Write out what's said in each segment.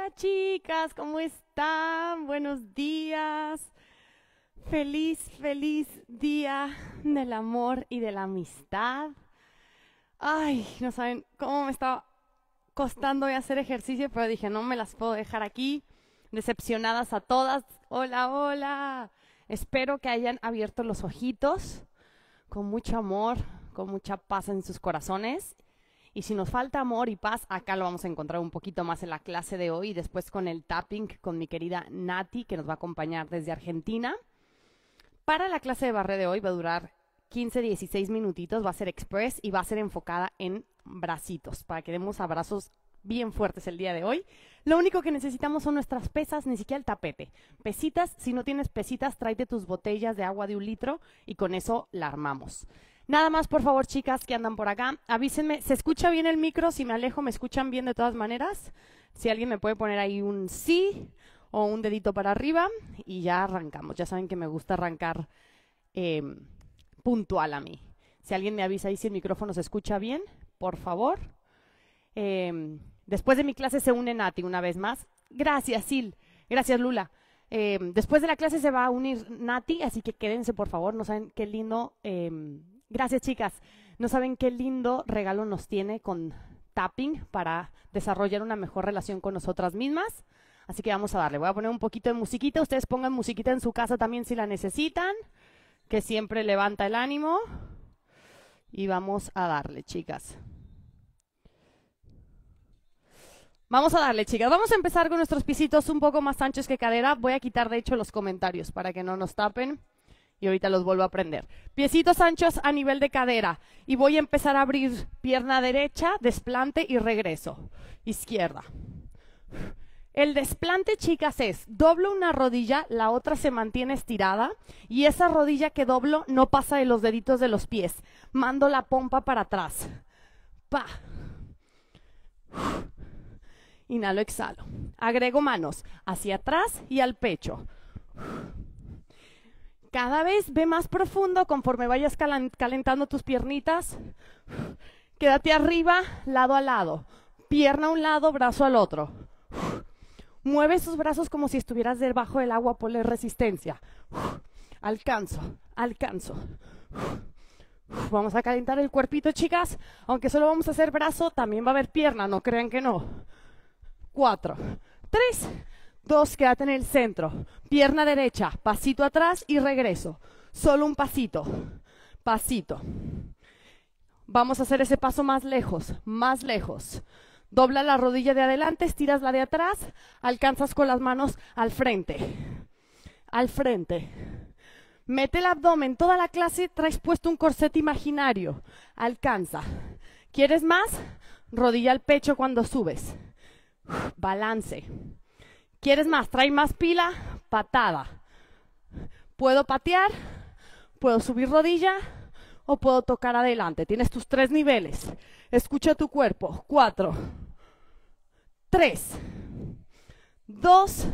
Hola chicas, ¿cómo están? Buenos días. Feliz, feliz día del amor y de la amistad. Ay, no saben cómo me estaba costando hacer ejercicio, pero dije, no me las puedo dejar aquí. Decepcionadas a todas. Hola, hola. Espero que hayan abierto los ojitos con mucho amor, con mucha paz en sus corazones y si nos falta amor y paz, acá lo vamos a encontrar un poquito más en la clase de hoy, después con el tapping con mi querida Nati, que nos va a acompañar desde Argentina. Para la clase de barre de hoy va a durar 15, 16 minutitos, va a ser express y va a ser enfocada en bracitos, para que demos abrazos bien fuertes el día de hoy. Lo único que necesitamos son nuestras pesas, ni siquiera el tapete. Pesitas, si no tienes pesitas, tráete tus botellas de agua de un litro y con eso la armamos. Nada más, por favor, chicas que andan por acá, avísenme, ¿se escucha bien el micro? Si me alejo, ¿me escuchan bien de todas maneras? Si alguien me puede poner ahí un sí o un dedito para arriba y ya arrancamos. Ya saben que me gusta arrancar em, puntual a mí. Si alguien me avisa ahí si el micrófono se escucha bien, por favor. Em, después de mi clase se une Nati una vez más. Gracias, Sil. Gracias, Lula. Em, después de la clase se va a unir Nati, así que quédense, por favor. No saben qué lindo Gracias, chicas. No saben qué lindo regalo nos tiene con tapping para desarrollar una mejor relación con nosotras mismas. Así que vamos a darle. Voy a poner un poquito de musiquita. Ustedes pongan musiquita en su casa también si la necesitan, que siempre levanta el ánimo. Y vamos a darle, chicas. Vamos a darle, chicas. Vamos a empezar con nuestros pisitos un poco más anchos que cadera. Voy a quitar, de hecho, los comentarios para que no nos tapen y ahorita los vuelvo a prender. Piecitos anchos a nivel de cadera y voy a empezar a abrir pierna derecha, desplante y regreso. Izquierda. El desplante, chicas, es doblo una rodilla, la otra se mantiene estirada y esa rodilla que doblo no pasa de los deditos de los pies. Mando la pompa para atrás. Pa. Inhalo, exhalo. Agrego manos hacia atrás y al pecho cada vez ve más profundo conforme vayas calentando tus piernitas. Quédate arriba, lado a lado. Pierna a un lado, brazo al otro. Mueve esos brazos como si estuvieras debajo del agua, por la resistencia. Alcanzo, alcanzo. Vamos a calentar el cuerpito, chicas. Aunque solo vamos a hacer brazo, también va a haber pierna, no crean que no. Cuatro, tres, Dos, quédate en el centro. Pierna derecha, pasito atrás y regreso. Solo un pasito. Pasito. Vamos a hacer ese paso más lejos, más lejos. Dobla la rodilla de adelante, estiras la de atrás, alcanzas con las manos al frente. Al frente. Mete el abdomen. Toda la clase traes puesto un corset imaginario. Alcanza. ¿Quieres más? Rodilla al pecho cuando subes. Balance. ¿Quieres más? ¿Trae más pila? Patada. ¿Puedo patear? ¿Puedo subir rodilla? ¿O puedo tocar adelante? Tienes tus tres niveles. Escucha tu cuerpo. Cuatro. Tres. Dos.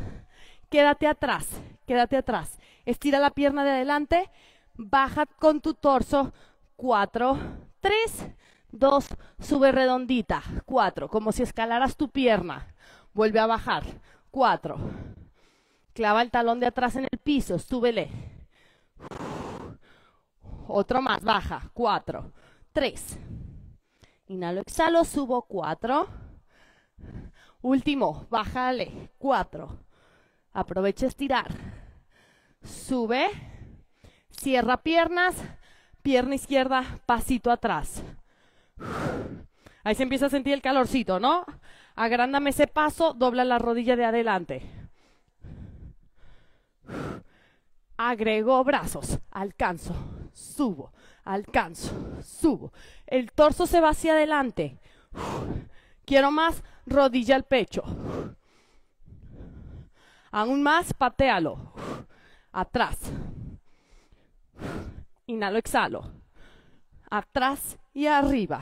Quédate atrás. Quédate atrás. Estira la pierna de adelante. Baja con tu torso. Cuatro. Tres. Dos. Sube redondita. Cuatro. Como si escalaras tu pierna. Vuelve a bajar. Cuatro. Clava el talón de atrás en el piso, súbele. Otro más, baja. Cuatro. Tres. Inhalo, exhalo, subo. Cuatro. Último, bájale. Cuatro. Aprovecha estirar. Sube. Cierra piernas. Pierna izquierda, pasito atrás. Ahí se empieza a sentir el calorcito, ¿no? Agrándame ese paso, dobla la rodilla de adelante. Agrego brazos, alcanzo, subo, alcanzo, subo. El torso se va hacia adelante. Quiero más, rodilla al pecho. Aún más, patealo. Atrás. Inhalo, exhalo. Atrás y arriba.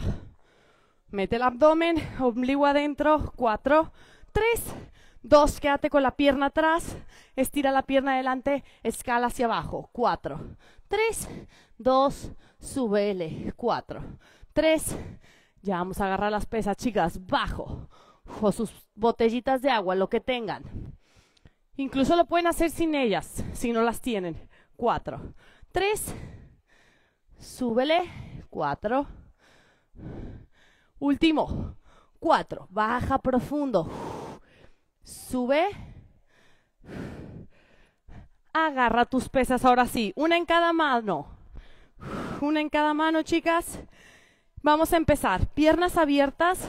Mete el abdomen, ombligo adentro, cuatro, tres, dos, quédate con la pierna atrás, estira la pierna adelante, escala hacia abajo, cuatro, tres, dos, súbele, cuatro, tres, ya vamos a agarrar las pesas, chicas, bajo, o sus botellitas de agua, lo que tengan. Incluso lo pueden hacer sin ellas, si no las tienen. Cuatro. Tres. Súbele. Cuatro. Último. Cuatro. Baja profundo. Sube. Agarra tus pesas ahora sí. Una en cada mano. Una en cada mano, chicas. Vamos a empezar. Piernas abiertas,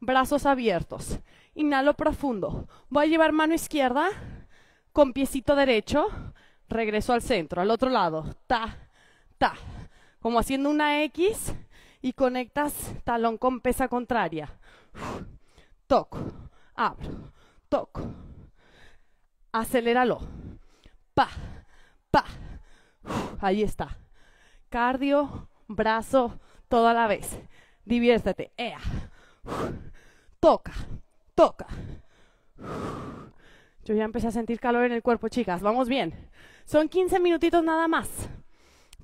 brazos abiertos. Inhalo profundo. Voy a llevar mano izquierda con piecito derecho. Regreso al centro, al otro lado. Ta, ta. Como haciendo una X y conectas talón con pesa contraria. Toco, abro, toco. Aceléralo. Pa, pa. Ahí está. Cardio, brazo, toda la vez. Diviértete. Ea. Toca, toca. Yo ya empecé a sentir calor en el cuerpo, chicas. Vamos bien. Son 15 minutitos nada más.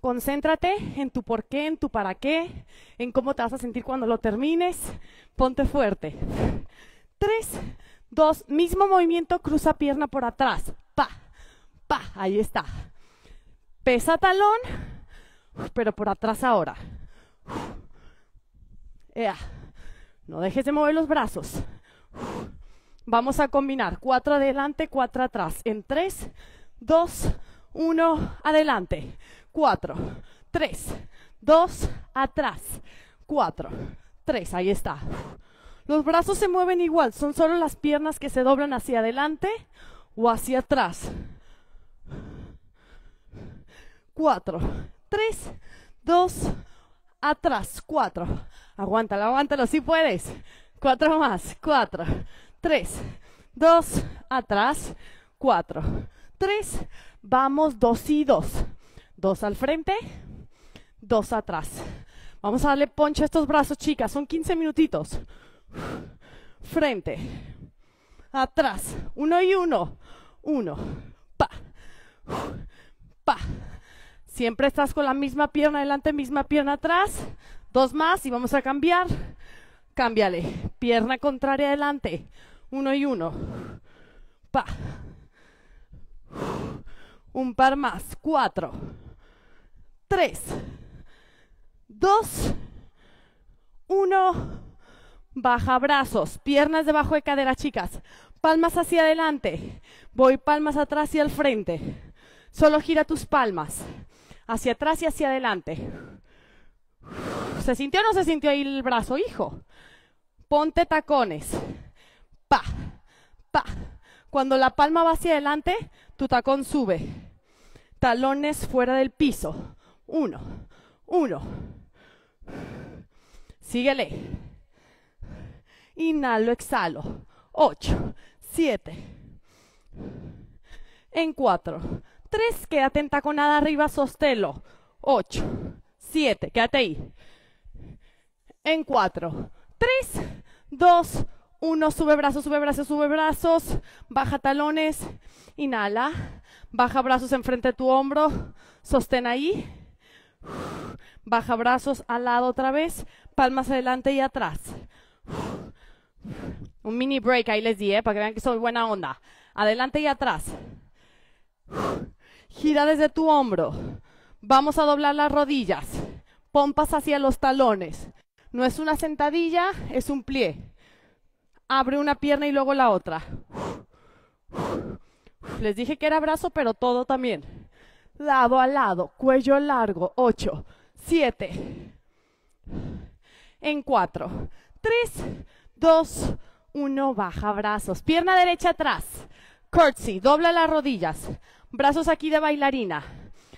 Concéntrate en tu por qué, en tu para qué, en cómo te vas a sentir cuando lo termines. Ponte fuerte. Tres, dos, mismo movimiento, cruza pierna por atrás. Pa, pa, ahí está. Pesa talón, pero por atrás ahora. Ea. No dejes de mover los brazos. Vamos a combinar cuatro adelante, cuatro atrás. En tres, dos, uno, adelante. Cuatro, tres, dos, atrás. Cuatro, tres, ahí está. Los brazos se mueven igual, son solo las piernas que se doblan hacia adelante o hacia atrás. Cuatro, tres, dos, atrás. Cuatro. Aguántalo, aguántalo, si puedes. Cuatro más. Cuatro, tres, dos, atrás. Cuatro, tres. Vamos, dos y dos. Dos al frente, dos atrás. Vamos a darle poncho a estos brazos, chicas. Son 15 minutitos. Frente, atrás. Uno y uno. Uno. Pa. Pa. Siempre estás con la misma pierna adelante, misma pierna atrás. Dos más y vamos a cambiar. Cámbiale. Pierna contraria adelante. Uno y uno. Pa. Un par más. Cuatro. Tres. Dos. Uno. Baja brazos. Piernas debajo de cadera, chicas. Palmas hacia adelante. Voy palmas atrás y al frente. Solo gira tus palmas hacia atrás y hacia adelante. ¿Se sintió o no se sintió ahí el brazo, hijo? Ponte tacones. Pa, pa. Cuando la palma va hacia adelante, tu tacón sube. Talones fuera del piso. Uno, uno. Síguele. Inhalo, exhalo. Ocho, siete. En cuatro, Tres, quédate en taconada arriba, sostelo. Ocho, siete, quédate ahí. En cuatro, tres, dos, uno, sube brazos, sube brazos, sube brazos, baja talones, inhala, baja brazos enfrente de tu hombro, sostén ahí, baja brazos al lado otra vez, palmas adelante y atrás. Un mini break ahí les di, ¿eh? para que vean que soy buena onda. Adelante y atrás. Gira desde tu hombro. Vamos a doblar las rodillas. Pompas hacia los talones. No es una sentadilla, es un plie. Abre una pierna y luego la otra. Les dije que era brazo, pero todo también. Lado a lado, cuello largo. Ocho, siete. En cuatro, tres, dos, uno. Baja brazos. Pierna derecha atrás. Curtsy, dobla las rodillas. Brazos aquí de bailarina.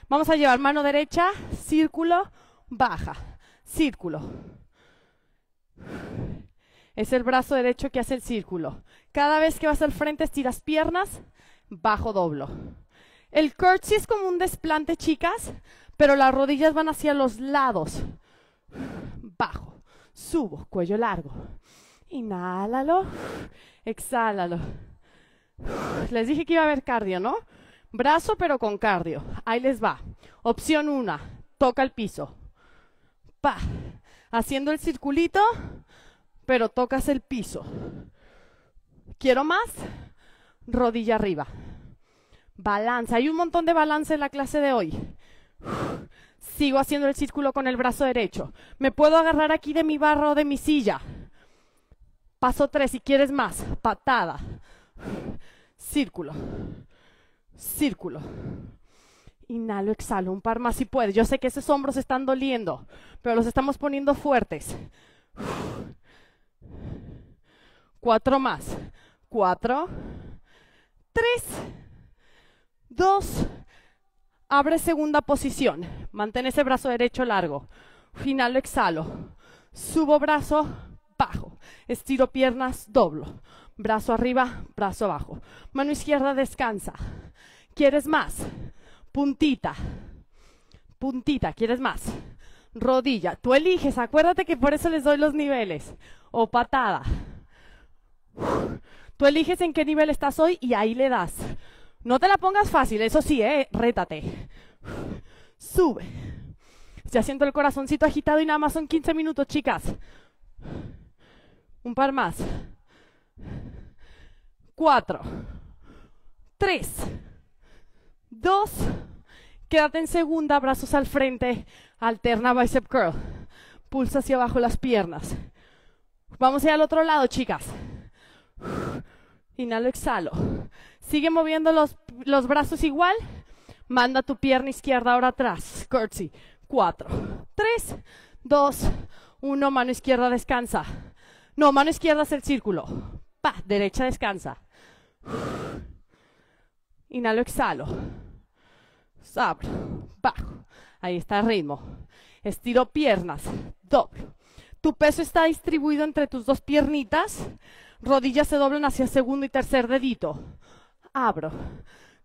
Vamos a llevar mano derecha, círculo, baja, círculo. Es el brazo derecho que hace el círculo. Cada vez que vas al frente estiras piernas, bajo doblo. El curtsy es como un desplante, chicas, pero las rodillas van hacia los lados. Bajo, subo, cuello largo. Inhálalo, exhálalo. Les dije que iba a haber cardio, ¿no? Brazo pero con cardio. Ahí les va. Opción una, toca el piso. Pa. Haciendo el circulito, pero tocas el piso. Quiero más. Rodilla arriba. Balanza. Hay un montón de balance en la clase de hoy. Sigo haciendo el círculo con el brazo derecho. Me puedo agarrar aquí de mi barro o de mi silla. Paso tres, si quieres más. Patada. Círculo. Círculo. Inhalo, exhalo. Un par más si puedes. Yo sé que esos hombros están doliendo, pero los estamos poniendo fuertes. Cuatro más. Cuatro. Tres. Dos. Abre segunda posición. Mantén ese brazo derecho largo. Inhalo, exhalo. Subo brazo, bajo. Estiro piernas, doblo. Brazo arriba, brazo abajo. Mano izquierda descansa. ¿Quieres más? Puntita. Puntita, ¿quieres más? Rodilla. Tú eliges, acuérdate que por eso les doy los niveles. O patada. Tú eliges en qué nivel estás hoy y ahí le das. No te la pongas fácil, eso sí, eh, rétate. Sube. Ya siento el corazoncito agitado y nada más son 15 minutos, chicas. Un par más. Cuatro. Tres. Dos. Quédate en segunda, brazos al frente. Alterna bicep curl. Pulsa hacia abajo las piernas. Vamos a ir al otro lado, chicas. Inhalo, exhalo. Sigue moviendo los, los brazos igual. Manda tu pierna izquierda ahora atrás. Curtsy. Cuatro. Tres. Dos. Uno. Mano izquierda descansa. No, mano izquierda hace el círculo. Pa. Derecha descansa. Inhalo, exhalo. Abro. Bajo. Ahí está el ritmo. Estiro piernas. Doblo. Tu peso está distribuido entre tus dos piernitas. Rodillas se doblan hacia segundo y tercer dedito. Abro.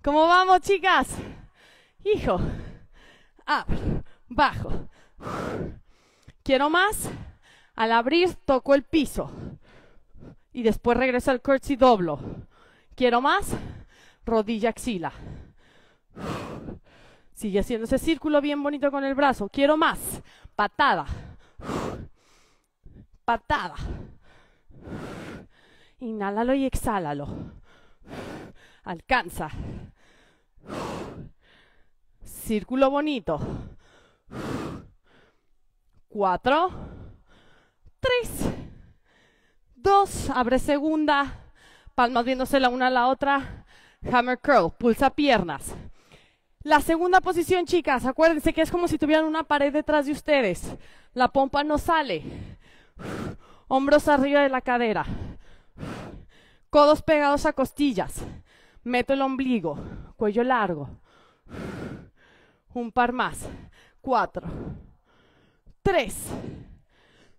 ¿Cómo vamos, chicas? Hijo. Abro. Bajo. ¿Quiero más? Al abrir, toco el piso. Y después regreso al curtsy doblo. ¿Quiero más? Rodilla, axila. Sigue haciendo ese círculo bien bonito con el brazo. Quiero más. Patada. Patada. Inhálalo y exhálalo. Alcanza. Círculo bonito. Cuatro. Tres. Dos. Abre segunda. Palmas viéndose la una a la otra. Hammer curl. Pulsa piernas. La segunda posición, chicas, acuérdense que es como si tuvieran una pared detrás de ustedes. La pompa no sale. Hombros arriba de la cadera. Codos pegados a costillas. Meto el ombligo. Cuello largo. Un par más. Cuatro. Tres.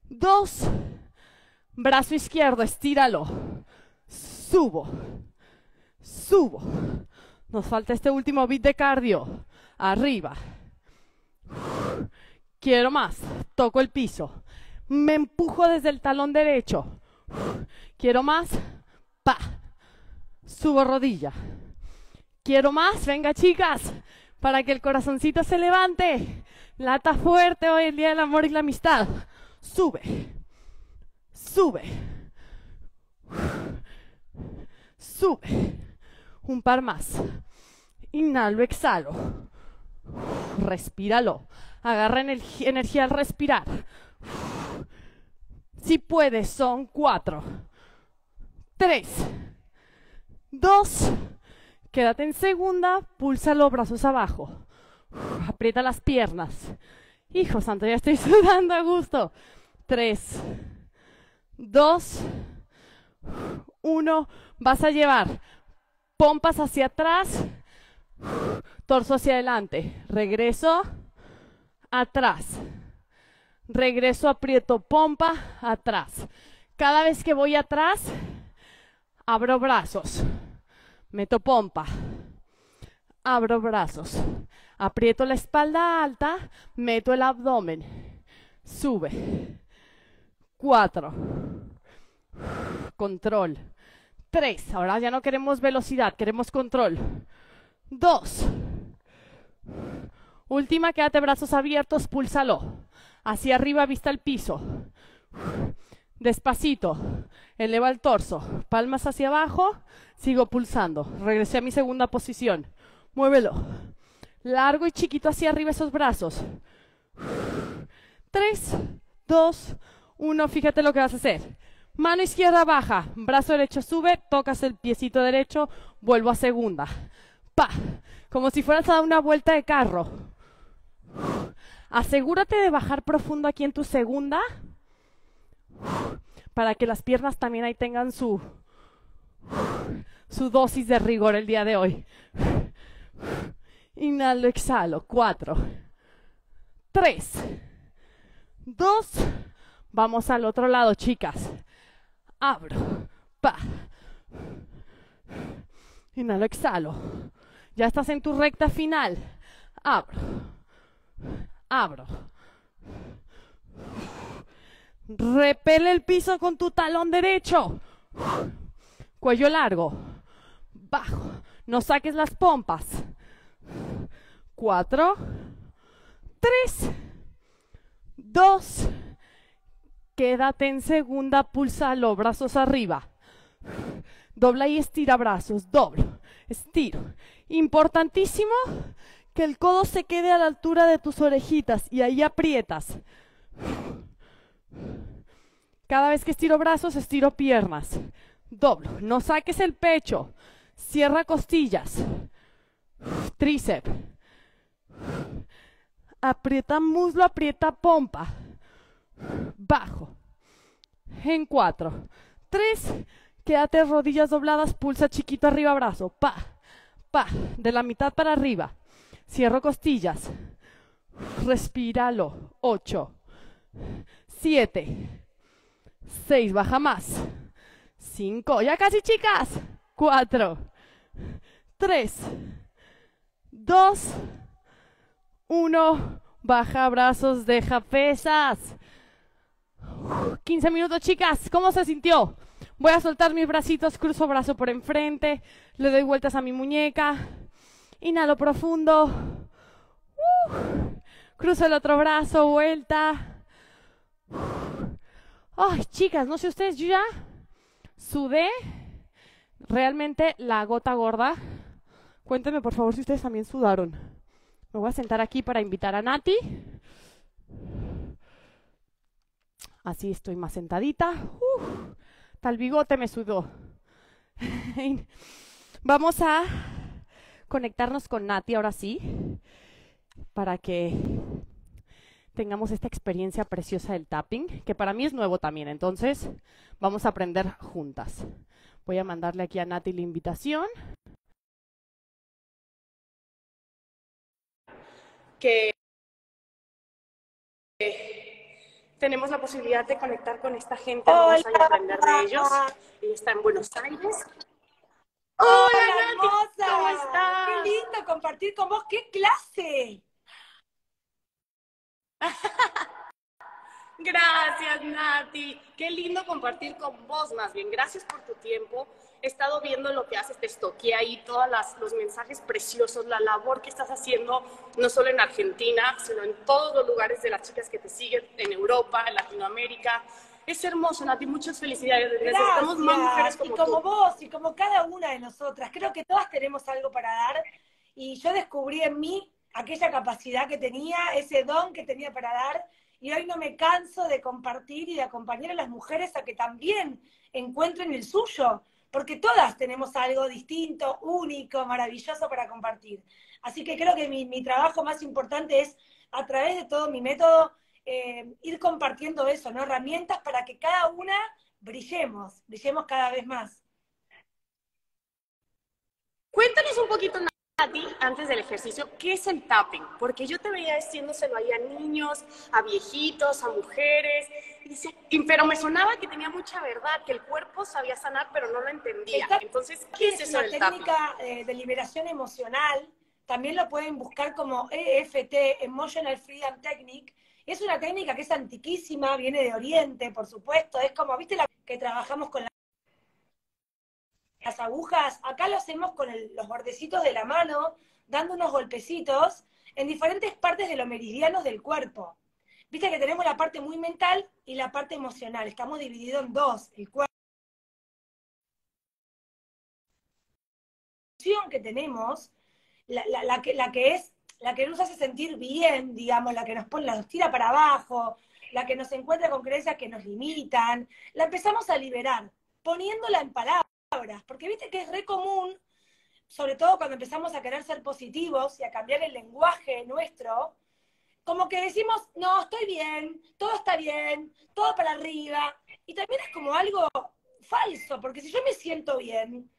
Dos. Brazo izquierdo, estíralo. Subo. Subo. Nos falta este último beat de cardio. Arriba. Quiero más. Toco el piso. Me empujo desde el talón derecho. Quiero más. Pa. Subo rodilla. Quiero más. Venga, chicas. Para que el corazoncito se levante. Lata fuerte hoy el día del amor y la amistad. Sube. Sube. Sube. Un par más. Inhalo, exhalo. Respíralo. Agarra energía al respirar. Si puedes, son cuatro, tres, dos, quédate en segunda, pulsa los brazos abajo, aprieta las piernas. Hijo santo, ya estoy sudando a gusto. Tres, dos, uno, vas a llevar pompas hacia atrás, torso hacia adelante, regreso, atrás regreso, aprieto pompa, atrás. Cada vez que voy atrás, abro brazos, meto pompa, abro brazos, aprieto la espalda alta, meto el abdomen, sube. Cuatro. Control. Tres. Ahora ya no queremos velocidad, queremos control. Dos. Última, quédate brazos abiertos, púlsalo hacia arriba, vista al piso. Despacito. Eleva el torso. Palmas hacia abajo. Sigo pulsando. Regresé a mi segunda posición. Muévelo. Largo y chiquito hacia arriba esos brazos. Tres, dos, uno. Fíjate lo que vas a hacer. Mano izquierda baja, brazo derecho sube, tocas el piecito derecho, vuelvo a segunda. Pa, como si fueras a dar una vuelta de carro. Asegúrate de bajar profundo aquí en tu segunda para que las piernas también ahí tengan su su dosis de rigor el día de hoy. Inhalo, exhalo. Cuatro, tres, dos. Vamos al otro lado, chicas abro, pa. Inhalo, exhalo. Ya estás en tu recta final. Abro, abro. Repele el piso con tu talón derecho. Cuello largo. Bajo. No saques las pompas. Cuatro. Tres. Dos. Quédate en segunda, pulsalo, brazos arriba. Dobla y estira brazos, doblo, estiro. Importantísimo que el codo se quede a la altura de tus orejitas y ahí aprietas. Cada vez que estiro brazos, estiro piernas. Doblo, no saques el pecho. Cierra costillas. Tríceps. Aprieta muslo, aprieta pompa bajo. En cuatro. Tres. Quédate rodillas dobladas, pulsa chiquito arriba, brazo. Pa, pa. De la mitad para arriba. Cierro costillas. Respíralo. Ocho. Siete. Seis. Baja más. Cinco. Ya casi, chicas. Cuatro. Tres. Dos. Uno. Baja brazos, deja pesas. 15 minutos, chicas. ¿Cómo se sintió? Voy a soltar mis bracitos, cruzo brazo por enfrente, le doy vueltas a mi muñeca. Inhalo profundo. cruzo el otro brazo, vuelta. Ay, chicas, no sé ustedes, yo ya sudé realmente la gota gorda. Cuéntenme, por favor, si ustedes también sudaron. Me voy a sentar aquí para invitar a Nati. Así estoy más sentadita. tal bigote me sudó. Vamos a conectarnos con Nati ahora sí, para que tengamos esta experiencia preciosa del tapping, que para mí es nuevo también. Entonces, vamos a aprender juntas. Voy a mandarle aquí a Nati la invitación. Que tenemos la posibilidad de conectar con esta gente, vamos a aprender de ellos. Ella está en Buenos Aires. Hola, hermosa. ¿cómo estás? Qué lindo compartir con vos, qué clase. Gracias, Nati. Qué lindo compartir con vos, más bien. Gracias por tu tiempo he estado viendo lo que haces, te estoqué ahí todos los mensajes preciosos, la labor que estás haciendo, no solo en Argentina, sino en todos los lugares de las chicas que te siguen, en Europa, en Latinoamérica. Es hermoso, Nati, muchas felicidades. Necesitamos más mujeres como, y como vos y como cada una de nosotras. Creo que todas tenemos algo para dar y yo descubrí en mí aquella capacidad que tenía, ese don que tenía para dar y hoy no me canso de compartir y de acompañar a las mujeres a que también encuentren el suyo porque todas tenemos algo distinto, único, maravilloso para compartir. Así que creo que mi, trabajo más importante es, a través de todo mi método, eh, ir compartiendo eso, ¿no? Herramientas para que cada una brillemos, brillemos cada vez más. Cuéntanos un poquito, ti, antes del ejercicio, ¿qué es el tapping? Porque yo te veía diciéndoselo ahí a niños, a viejitos, a mujeres, pero me sonaba que tenía mucha verdad, que el cuerpo sabía sanar, pero no lo entendía. Entonces, ¿qué es, eso una técnica eh, de liberación emocional, también lo pueden buscar como EFT, Emotional Freedom Technique. Es una técnica que es antiquísima, viene de Oriente, por supuesto, es como, ¿viste la que trabajamos con la las agujas, acá lo hacemos con los bordecitos de la mano, dando unos golpecitos en diferentes partes de los meridianos del cuerpo. viste que tenemos la parte muy mental y la parte emocional. Estamos divididos en dos, el cuerpo. que tenemos, la, que, la que es, la que nos hace sentir bien, digamos, la que nos pone, la nos tira para abajo, la que nos encuentra con creencias que nos limitan, la empezamos a liberar, poniéndola en palabras, porque viste que es re común, sobre todo cuando empezamos a querer ser positivos y a cambiar el lenguaje nuestro, como que decimos, no, estoy bien, todo está bien, todo para arriba. Y también es como algo falso, porque si yo me siento bien,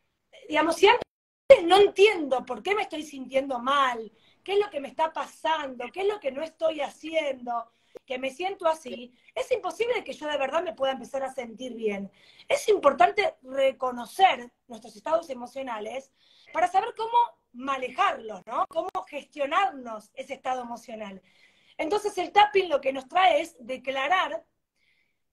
digamos, si antes no entiendo por qué me estoy sintiendo mal, qué es lo que me está pasando, qué es lo que no estoy haciendo, que me siento así, es imposible que yo de verdad me pueda empezar a sentir bien. Es importante reconocer nuestros estados emocionales para saber cómo manejarlos, ¿no? Cómo gestionarnos ese estado emocional. Entonces el tapping lo que nos trae es declarar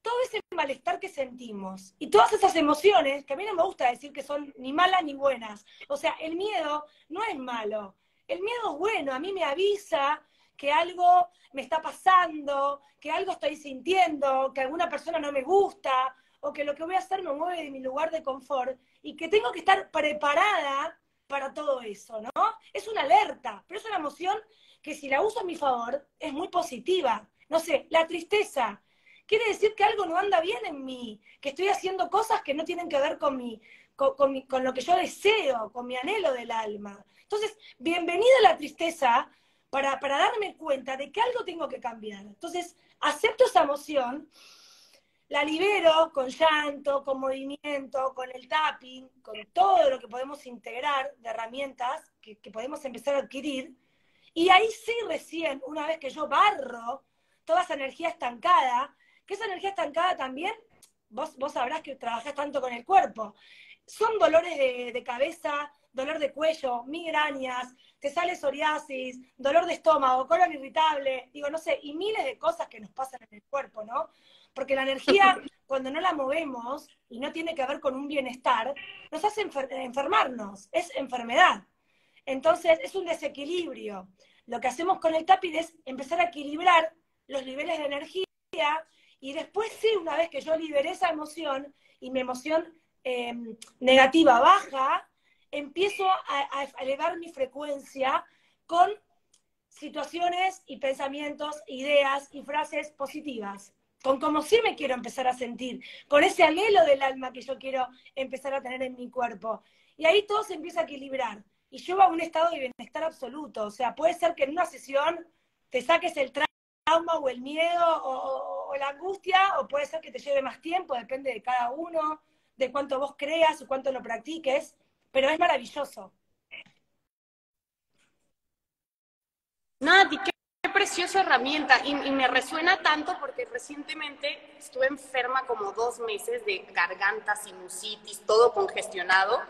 todo ese malestar que sentimos y todas esas emociones, que a mí no me gusta decir que son ni malas ni buenas. O sea, el miedo no es malo. El miedo es bueno, a mí me avisa que algo me está pasando, que algo estoy sintiendo, que alguna persona no me gusta, o que lo que voy a hacer me mueve de mi lugar de confort, y que tengo que estar preparada para todo eso, ¿no? Es una alerta, pero es una emoción que si la uso a mi favor es muy positiva. No sé, la tristeza. Quiere decir que algo no anda bien en mí, que estoy haciendo cosas que no tienen que ver con, mi, con, lo que yo deseo, con mi anhelo del alma. Entonces, bienvenida la tristeza para, para darme cuenta de que algo tengo que cambiar. Entonces, acepto esa emoción, la libero con llanto, con movimiento, con el tapping, con todo lo que podemos integrar de herramientas que, que podemos empezar a adquirir, y ahí sí recién, una vez que yo barro toda esa energía estancada, que esa energía estancada también, vos, vos sabrás que trabajás tanto con el cuerpo, son dolores de, de cabeza, dolor de cuello, migrañas, te sale psoriasis, dolor de estómago, colon irritable, digo, no sé, y miles de cosas que nos pasan en el cuerpo, ¿no? Porque la energía, cuando no la movemos y no tiene que ver con un bienestar, nos hace enfermarnos, es enfermedad. Entonces, es un desequilibrio. Lo que hacemos con el tapping es empezar a equilibrar los niveles de energía y después sí, una vez que yo liberé esa emoción y mi emoción em, negativa baja, empiezo a, elevar mi frecuencia con situaciones y pensamientos, ideas y frases positivas, con cómo sí me quiero empezar a sentir, con ese anhelo del alma que yo quiero empezar a tener en mi cuerpo. Y ahí todo se empieza a equilibrar y lleva a un estado de bienestar absoluto. O sea, puede ser que en una sesión te saques el trauma o el miedo o, la angustia, o puede ser que te lleve más tiempo, depende de cada uno, de cuánto vos creas o cuánto lo practiques, pero es maravilloso. Nati, qué preciosa herramienta y, y, me resuena tanto porque recientemente estuve enferma como dos meses de garganta, sinusitis, todo congestionado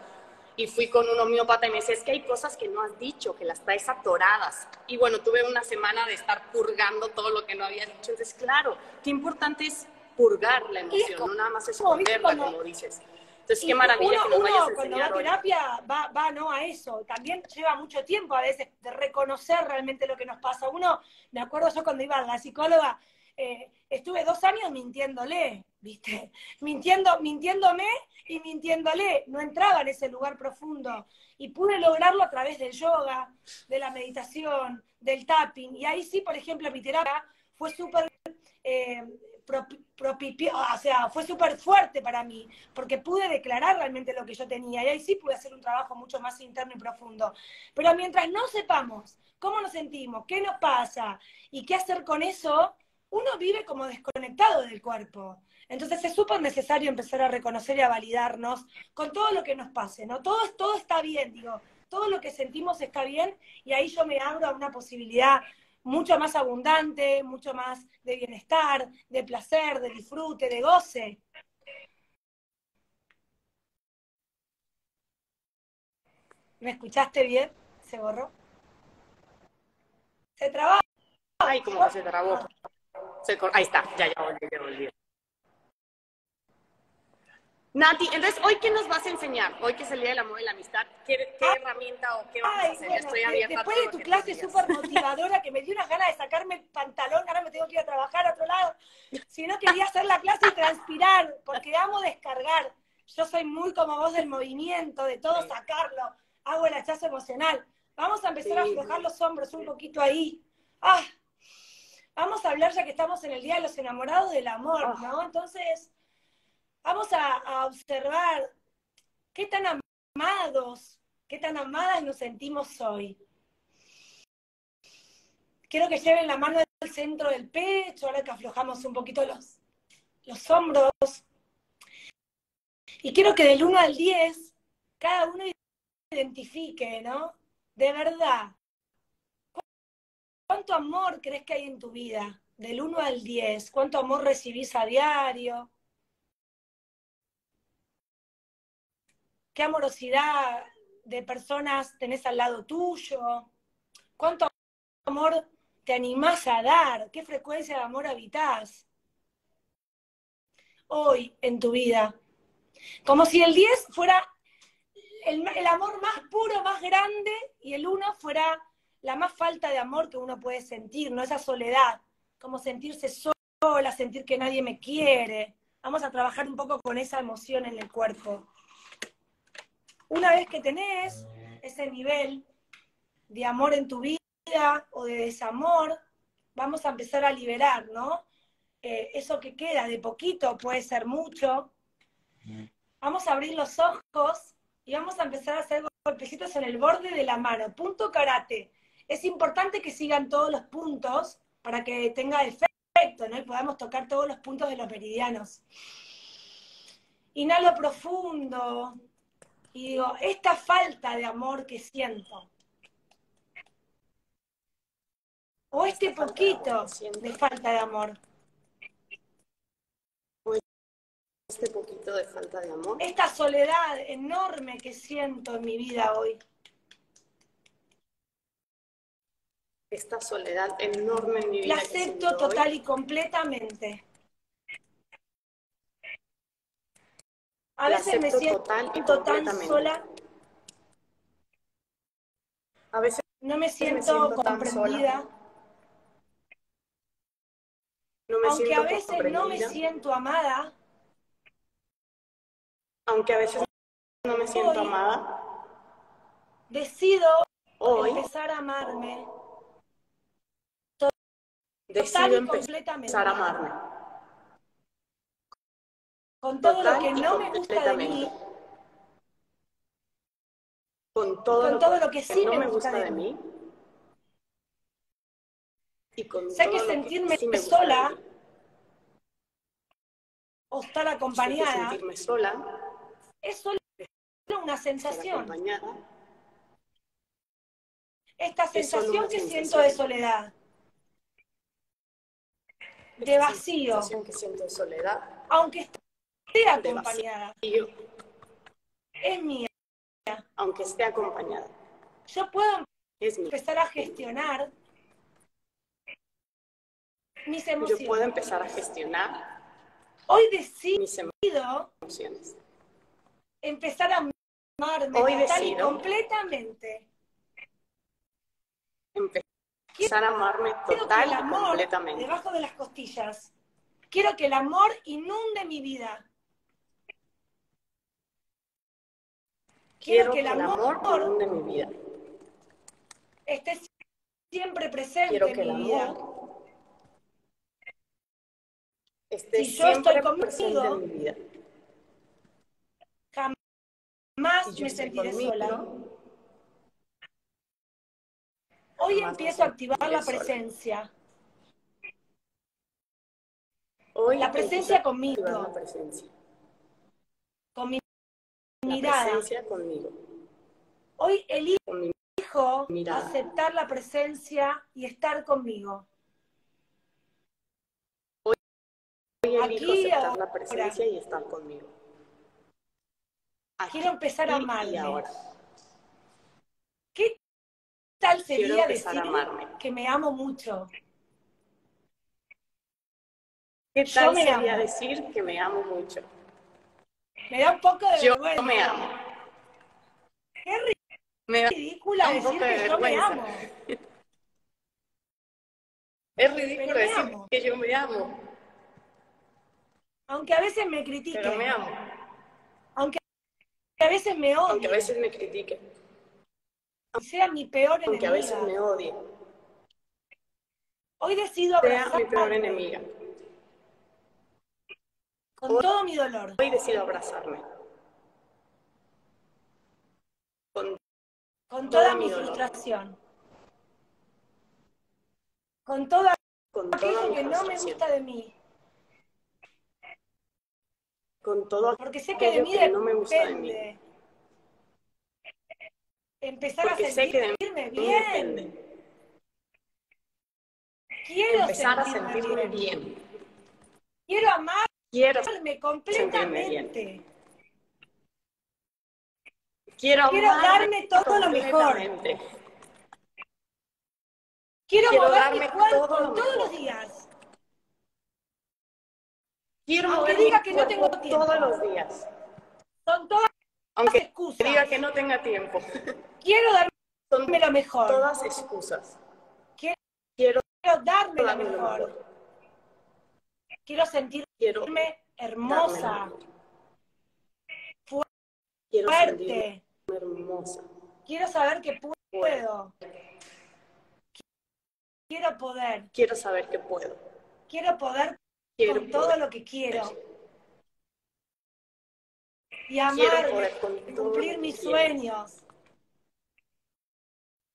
y fui con un homeópata y me decía, es que hay cosas que no has dicho, que las traes atoradas. Y bueno, tuve una semana de estar purgando todo lo que no había dicho. Entonces, claro, qué importante es purgar la emoción, no nada más esconderla, como dices. Entonces, qué maravilla que nos vayas a Cuando va terapia, va, va no a eso. También lleva mucho tiempo a veces de reconocer realmente lo que nos pasa. Uno, me acuerdo yo cuando iba a la psicóloga, eh, estuve dos años mintiéndole, ¿viste? Mintiendo, mintiéndome y mintiéndole. No entraba en ese lugar profundo. Y pude lograrlo a través del yoga, de la meditación, del tapping. Y ahí sí, por ejemplo, mi terapia fue súper eh, o sea, fue súper fuerte para mí, porque pude declarar realmente lo que yo tenía. Y ahí sí pude hacer un trabajo mucho más interno y profundo. Pero mientras no sepamos cómo nos sentimos, qué nos pasa y qué hacer con eso, uno vive como desconectado del cuerpo. Entonces es súper necesario empezar a reconocer y a validarnos con todo lo que nos pase, ¿no? Todo, todo está bien, digo, todo lo que sentimos está bien y ahí yo me abro a una posibilidad mucho más abundante, mucho más de bienestar, de placer, de disfrute, de goce. ¿Me escuchaste bien? ¿Se borró? ¿Se trabó? Ay, que se trabó. Ahí está, ya, ya volví, ya volví. Nati, entonces, ¿hoy qué nos vas a enseñar? Hoy que es el Día del Amor y la Amistad, ¿qué, qué ah, herramienta o qué vamos a hacer? Estoy abierta Después de tu clase súper motivadora que me dio unas ganas de sacarme el pantalón, ahora me tengo que ir a trabajar a otro lado. Si no, quería hacer la clase y transpirar, porque amo descargar. Yo soy muy como vos del movimiento, de todo sacarlo. Hago el hachazo emocional. Vamos a empezar a aflojar los hombros un poquito ahí. ¡Ah! Vamos a hablar ya que estamos en el Día de los Enamorados del Amor, ah. ¿no? Entonces vamos a, observar qué tan amados, qué tan amadas nos sentimos hoy. Quiero que lleven la mano al centro del pecho, ahora que aflojamos un poquito los, los hombros. Y quiero que del 1 al 10, cada uno identifique, ¿no? De verdad, ¿cuánto amor crees que hay en tu vida? Del 1 al 10, ¿cuánto amor recibís a diario? Qué amorosidad de personas tenés al lado tuyo, cuánto amor te animás a dar, qué frecuencia de amor habitás hoy en tu vida. Como si el 10 fuera el, el, amor más puro, más grande, y el 1 fuera la más falta de amor que uno puede sentir, ¿no? Esa soledad, como sentirse sola, sentir que nadie me quiere. Vamos a trabajar un poco con esa emoción en el cuerpo. Una vez que tenés ese nivel de amor en tu vida o de desamor, vamos a empezar a liberar, ¿no? Eh, eso que queda de poquito puede ser mucho. Vamos a abrir los ojos y vamos a empezar a hacer golpecitos en el borde de la mano. Punto karate. Es importante que sigan todos los puntos para que tenga efecto, ¿no? Y podamos tocar todos los puntos de los meridianos. Inhalo profundo y digo, esta falta de amor que siento, o este poquito de falta de amor. Este poquito de falta de amor. Esta soledad enorme que siento en mi vida hoy. Esta soledad enorme en mi vida. La acepto total y completamente. A veces me siento tan sola. A veces no me siento, comprendida. Aunque a veces no me siento amada. Aunque a veces no me siento amada. Decido empezar a amarme. Decido empezar a amarme con todo lo que no me gusta de mí, con todo, lo, que, sí me gusta de mí, y con sé que sentirme sola o estar acompañada sentirme sola es solo una sensación. Esta sensación que siento de soledad, de vacío, que siento de soledad, aunque esté acompañada. Es mía. Aunque esté acompañada. Yo puedo empezar a gestionar mis emociones. Yo puedo empezar a gestionar. Hoy decido empezar a amarme Hoy decido completamente. Empezar a amarme total y completamente. Debajo de las costillas. Quiero que el amor inunde mi vida. Quiero, que el amor, mi vida esté siempre presente en mi vida. Esté si yo estoy conmigo, en mi vida. jamás me sentiré sola. Hoy empiezo a activar la presencia. Hoy la presencia conmigo. La presencia presencia conmigo. Hoy elijo aceptar la presencia y estar conmigo. Hoy, elijo aceptar la presencia y estar conmigo. Quiero empezar a amarme. Ahora. ¿Qué tal sería decir que me amo mucho? ¿Qué tal sería decir que me amo mucho? Me da un poco de Yo vergüenza. me amo. Qué Me ridícula un decir poco de que yo me amo. Es ridículo decir amo. que yo me amo, Aunque a veces me critiquen. pero me amo. Aunque a veces me odien. Aunque a veces me critique, y sea mi peor aunque a veces enemiga. me odie, Hoy decido sea mi peor enemiga. Con todo mi dolor. Hoy decido abrazarme. Con toda mi frustración. Con todo con toda aquello mi que no me gusta de mí. con todo Porque sé que de mí que no me gusta de mí. Empezar Porque a sé que sentirme bien. depende. Quiero Empezar a sentirme sentirme bien. bien. Quiero amarme Quiero, sentirme completamente. quiero, Quiero darme todo lo mejor. Quiero, Quiero mover darme mi cuerpo todo todos los días. Quiero Aunque diga que no tengo tiempo. todos los días. Son todas Aunque excusas. diga que no tenga tiempo. Quiero darme Son lo mejor. todas excusas. Quiero Quiero darme lo darme mejor. mejor. Quiero sentirme Quiero lo hermosa, mejor. Quiero fuerte. hermosa. Quiero saber que puedo. Quiero poder. Quiero saber que puedo. Quiero poder Quiero con todo lo que quiero. Y todo cumplir mis quiero. sueños.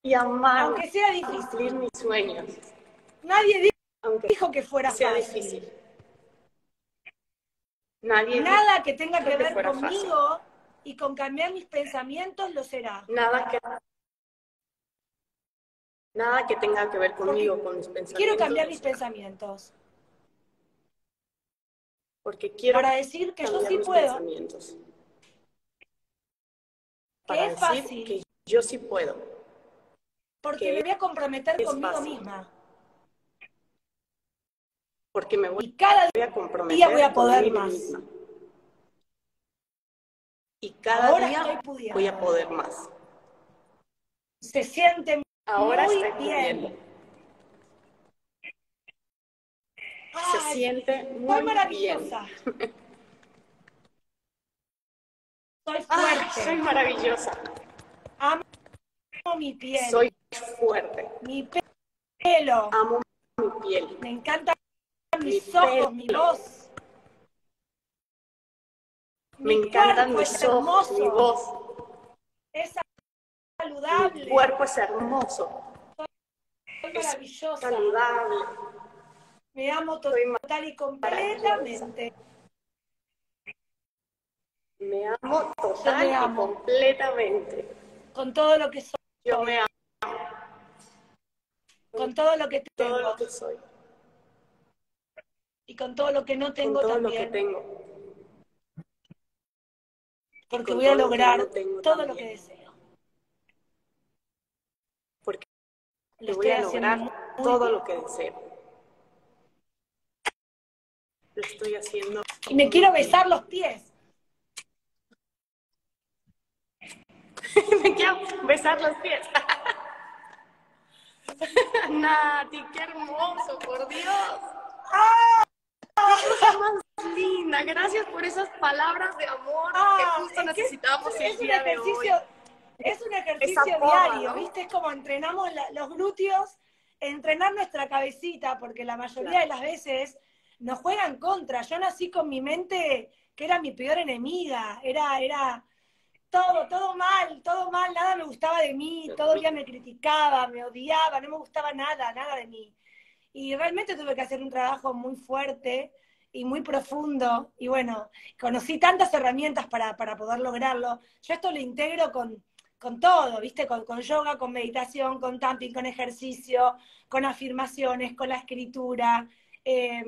Y amar. Aunque sea difícil. Cumplir mis sueños. Nadie di- Aunque dijo que fuera sea fácil. difícil. Nadie Nada que tenga que que ver conmigo y con cambiar mis pensamientos lo será. nada que nada que tenga que ver conmigo, con mis pensamientos. Quiero cambiar mis pensamientos Porque quiero para decir que yo sí puedo, pensamientos. que Para es decir fácil, que yo sí puedo. porque que me voy a comprometer conmigo fácil. misma. Porque me voy Y cada a comprometer día voy a poder más. misma. Y cada Ahora día voy a poder más. se siente Ahora muy bien. Se Ay, siente muy bien. maravillosa. Soy Ay, fuerte. soy maravillosa. Amo mi piel, Soy fuerte. mi pe- pelo. Amo mi piel. Me encantan mis Mi ojos, mi voz. Me Mi encantan mis ojos, mi voz. Es Mi saludable. cuerpo es hermoso, Soy maravillosa. saludable. Me amo total y completamente. Me amo total me y amo. completamente. Con todo lo que soy, Yo me amo con todo lo que todo tengo lo que soy, y con todo lo que no con tengo todo lo que también. tengo. Porque con voy a lo lograr no todo lo también. que deseo. Porque Lo voy a lograr todo bien. lo que deseo. Lo estoy haciendo. Y me quiero besar los pies. me quiero besar los pies. Nati, qué hermoso, por Dios. Qué cosa más linda. Gracias por esas palabras de amor Ah, que justo es que necesitamos es un día de hoy. ejercicio, es un ejercicio diario, ¿no? ¿viste? Es como entrenamos la- los glúteos, entrenar nuestra cabecita, porque la mayoría Claro. de las veces nos juegan contra. Yo nací con mi mente que era mi peor enemiga, era, era todo, todo mal, todo mal, nada me gustaba de mí, todo el día me criticaba, me odiaba, no me gustaba nada, nada de mí. Y realmente tuve que hacer un trabajo muy fuerte y muy profundo. Y bueno, conocí tantas herramientas para, para poder lograrlo. Yo esto lo integro con, con todo, ¿viste? Con, yoga, con meditación, con tapping, con ejercicio, con afirmaciones, con la escritura. eh,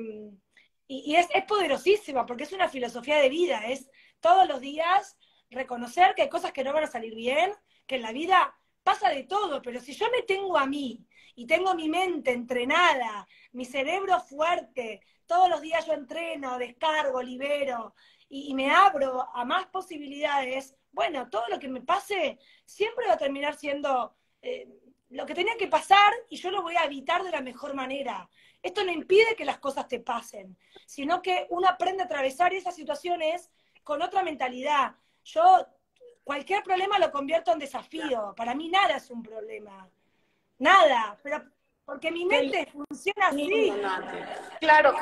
y es, es porque es una filosofía de vida, es todos los días reconocer que hay cosas que no van a salir bien, que en la vida pasa de todo, pero si yo me tengo a mí y tengo mi mente entrenada, mi cerebro fuerte, todos los días yo entreno, descargo, libero, y, me abro a más posibilidades, bueno, todo lo que me pase siempre va a terminar siendo eh, lo que tenía que pasar y yo lo voy a evitar de la mejor manera. Esto no impide que las cosas te pasen, sino que uno aprende a atravesar esas situaciones con otra mentalidad. Yo cualquier problema lo convierto en desafío. Para mí nada es un problema. Nada. Pero porque mi mente funciona así. Claro.